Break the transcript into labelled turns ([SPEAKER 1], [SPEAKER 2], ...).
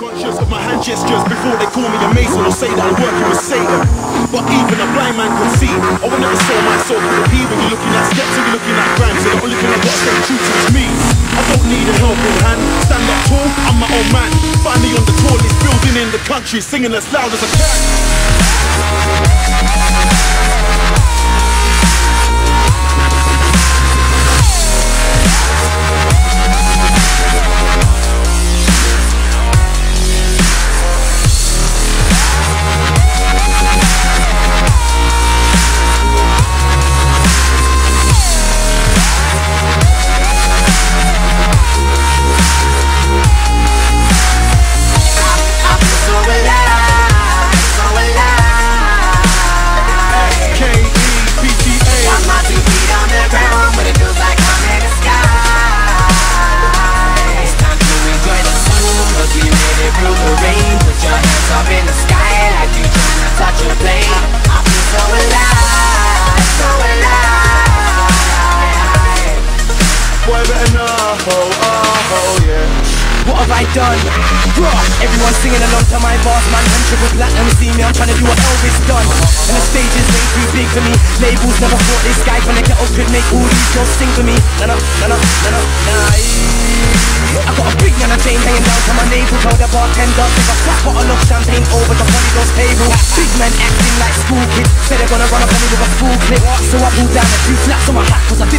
[SPEAKER 1] Conscious of my hand gestures before they call me a mason or say that I'm working with Satan. But even a blind man can see. I will never sell my soul for the when you're looking at steps and you're looking at grams. So you're looking at what stay true to me. I don't need a helping hand. Stand up tall, I'm my own man. Find me on the tallest building in the country, singing as loud as I can.
[SPEAKER 2] I
[SPEAKER 3] done? Bruh, everyone singing along to my boss, man. I'm triple platinum, see me, I'm trying to do what Elvis done. And the stage is way too big for me. Labels never thought this guy from the ghetto could make all these girls sing for me. Nah, nah, nah, nah, nah, nah. I got a big nana chain hanging down to my navel. Tell the bartender, take a flat bottle of champagne over the Holy's table. Big man acting like school kids. Say they're gonna run up on me with a full clip. So I pulled down a few flaps on my hat, cause I